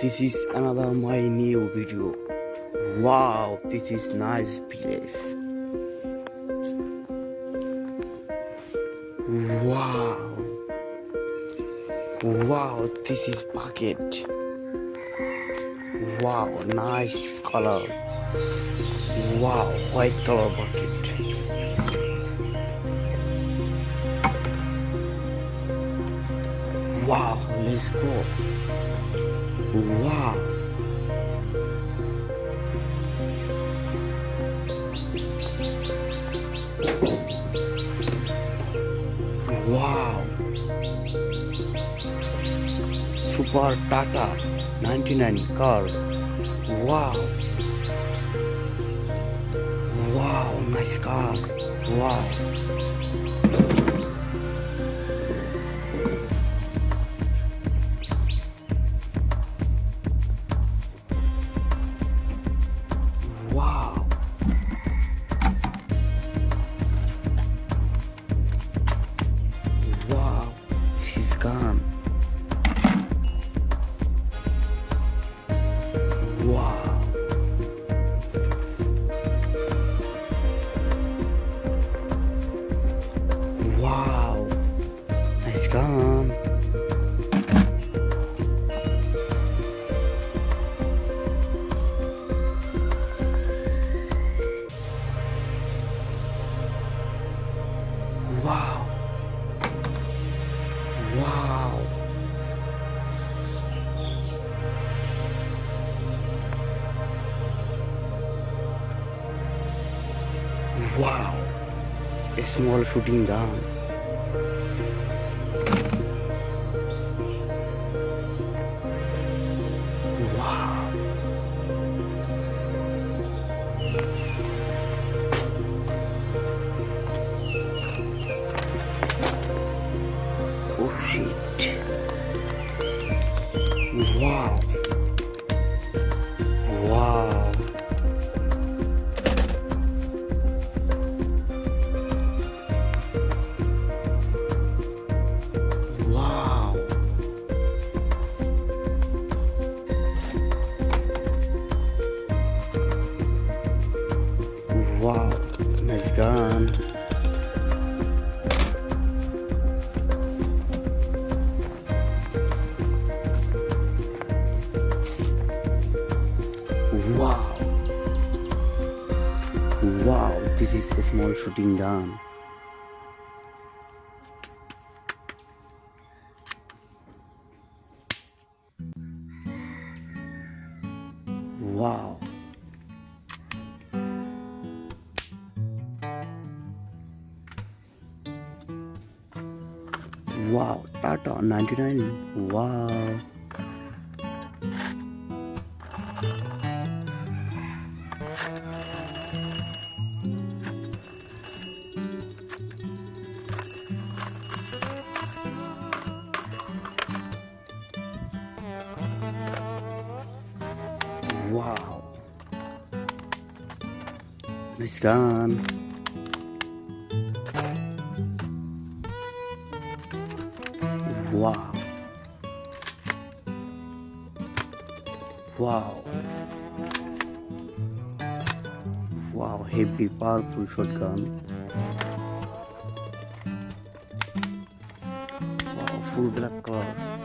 this is another my new video. Wow this is nice place. Wow. Wow this is bucket wow nice color. Wow white color bucket wow let's go wow. Wow. Super tata 99 car. Wow. Wow nice car. Wow wow. Wow. Nice wow wow wow. A small shooting gun gun wow. Wow this is a small shooting gun. Wow wow tata 99 wow. Wow. Nice gun wow. Wow. Wow heavy powerful shotgun. Wow full black color